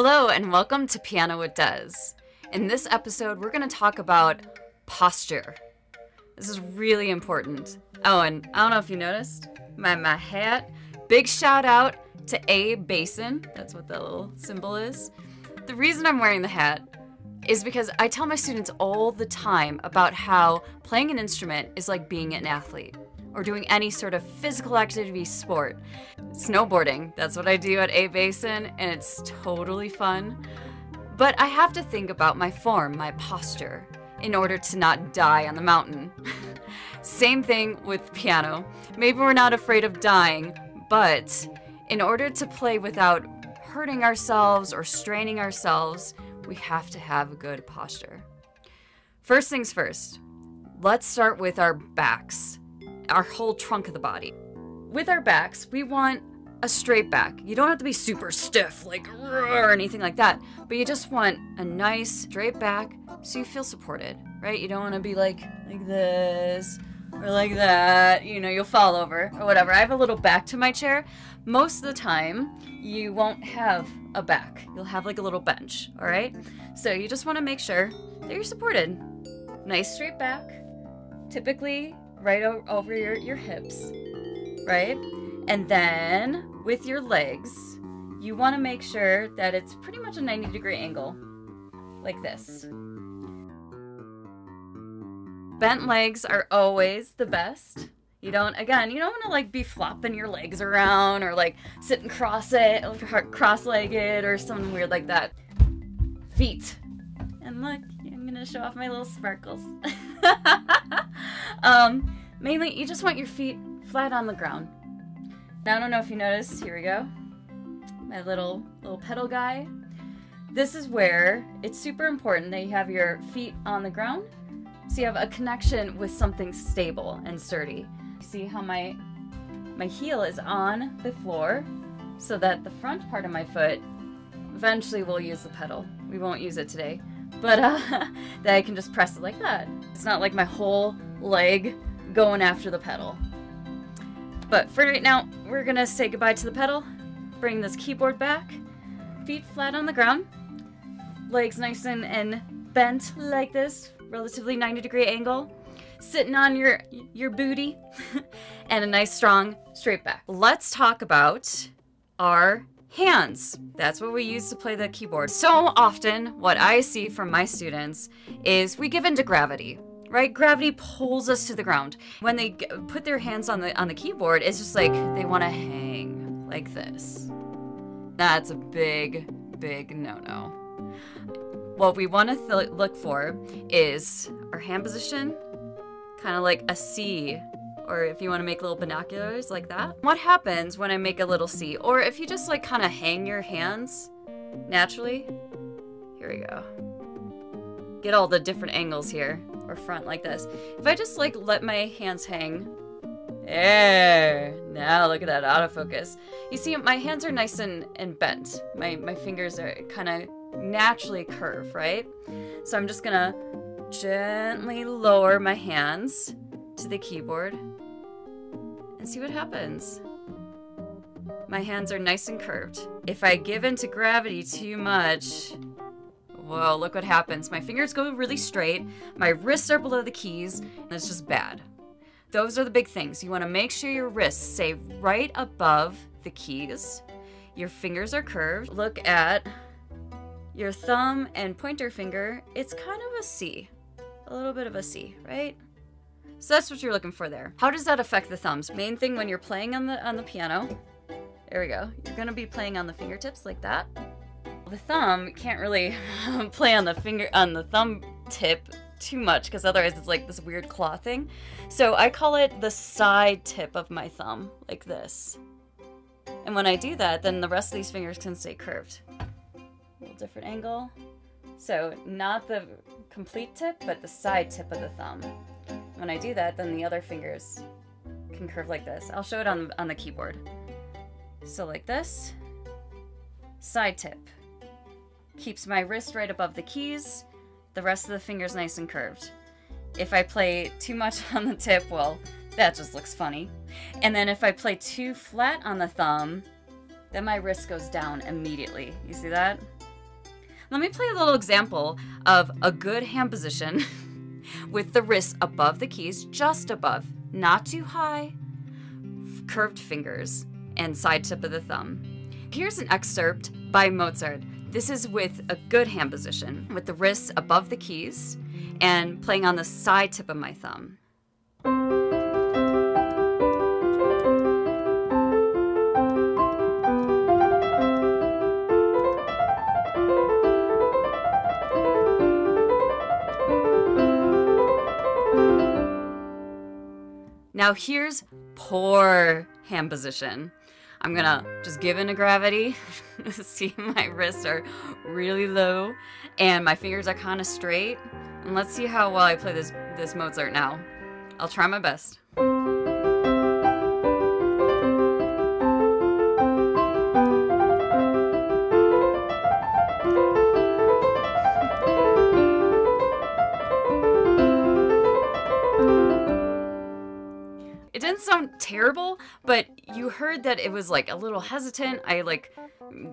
Hello, and welcome to Piano with Dez. In this episode, we're going to talk about posture. This is really important. Oh, and I don't know if you noticed my, my hat. Big shout out to A Basin. That's what the little symbol is. The reason I'm wearing the hat is because I tell my students all the time about how playing an instrument is like being an athlete or doing any sort of physical activity sport. Snowboarding, that's what I do at A Basin, and it's totally fun. But I have to think about my form, my posture, in order to not die on the mountain. Same thing with piano. Maybe we're not afraid of dying, but in order to play without hurting ourselves or straining ourselves, we have to have a good posture. First things first, let's start with our backs, our whole trunk of the body. With our backs, we want a straight back. You don't have to be super stiff, like or anything like that, but you just want a nice straight back so you feel supported, right? You don't want to be like like this or like that. You know, you'll fall over or whatever. I have a little back to my chair. Most of the time, you won't have a back. You'll have like a little bench, all right? So you just want to make sure that you're supported. Nice straight back, typically right over your, your hips, right? And then with your legs, you want to make sure that it's pretty much a 90 degree angle, like this. Bent legs are always the best. You don't, again, you don't want to like be flopping your legs around or like sitting cross it, cross-legged or something weird like that. Feet. And look, I'm gonna show off my little sparkles. um, mainly, you just want your feet flat on the ground. Now, I don't know if you noticed, here we go. My little, little pedal guy. This is where it's super important that you have your feet on the ground so you have a connection with something stable and sturdy. See how my my heel is on the floor so that the front part of my foot eventually will use the pedal. We won't use it today, but uh, that I can just press it like that. It's not like my whole leg going after the pedal. But for right now, we're gonna say goodbye to the pedal, bring this keyboard back, feet flat on the ground, legs nice and, and bent like this, relatively 90 degree angle sitting on your your booty and a nice strong straight back. Let's talk about our hands. That's what we use to play the keyboard. So often what I see from my students is we give in to gravity. Right? Gravity pulls us to the ground. When they put their hands on the on the keyboard, it's just like they want to hang like this. That's a big big no-no. What we want to look for is our hand position kind of like a C, or if you want to make little binoculars like that. What happens when I make a little C? Or if you just like kind of hang your hands naturally. Here we go. Get all the different angles here, or front like this. If I just like let my hands hang, there, now look at that autofocus. You see, my hands are nice and, and bent. My, my fingers are kind of naturally curve, right? So I'm just gonna gently lower my hands to the keyboard and see what happens. My hands are nice and curved. If I give in to gravity too much, whoa, look what happens. My fingers go really straight, my wrists are below the keys, and it's just bad. Those are the big things. You want to make sure your wrists stay right above the keys. Your fingers are curved. Look at your thumb and pointer finger. It's kind of a C a little bit of a C, right? So that's what you're looking for there. How does that affect the thumbs? Main thing when you're playing on the on the piano, there we go. You're gonna be playing on the fingertips like that. The thumb can't really play on the finger on the thumb tip too much because otherwise it's like this weird claw thing. So I call it the side tip of my thumb, like this. And when I do that, then the rest of these fingers can stay curved. A little different angle. So not the complete tip, but the side tip of the thumb. When I do that, then the other fingers can curve like this. I'll show it on, on the keyboard. So like this, side tip. Keeps my wrist right above the keys, the rest of the fingers nice and curved. If I play too much on the tip, well, that just looks funny. And then if I play too flat on the thumb, then my wrist goes down immediately. You see that? Let me play a little example of a good hand position with the wrists above the keys, just above, not too high, curved fingers, and side tip of the thumb. Here's an excerpt by Mozart. This is with a good hand position, with the wrists above the keys and playing on the side tip of my thumb. Now here's poor hand position. I'm gonna just give in to gravity. See my wrists are really low and my fingers are kind of straight. And let's see how well I play this, this Mozart now. I'll try my best. It didn't sound terrible, but you heard that it was like a little hesitant. I like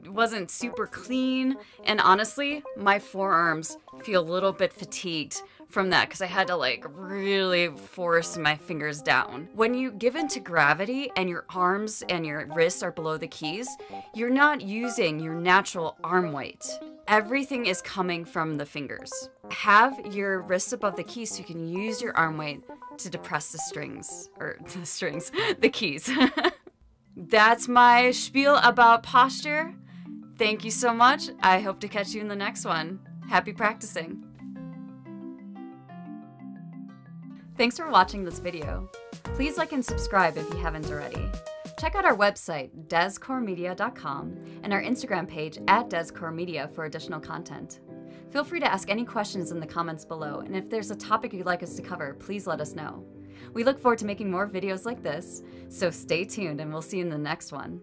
wasn't super clean, and honestly, my forearms feel a little bit fatigued from that because I had to like really force my fingers down. When you give in to gravity and your arms and your wrists are below the keys, you're not using your natural arm weight. Everything is coming from the fingers. Have your wrists above the keys so you can use your arm weight to depress the strings, or the strings, the keys. That's my spiel about posture. Thank you so much. I hope to catch you in the next one. Happy practicing. Thanks for watching this video. Please like and subscribe if you haven't already. Check out our website, dezcormedia.com, and our Instagram page at dezcormedia for additional content. Feel free to ask any questions in the comments below, and if there's a topic you'd like us to cover, please let us know. We look forward to making more videos like this, so stay tuned and we'll see you in the next one.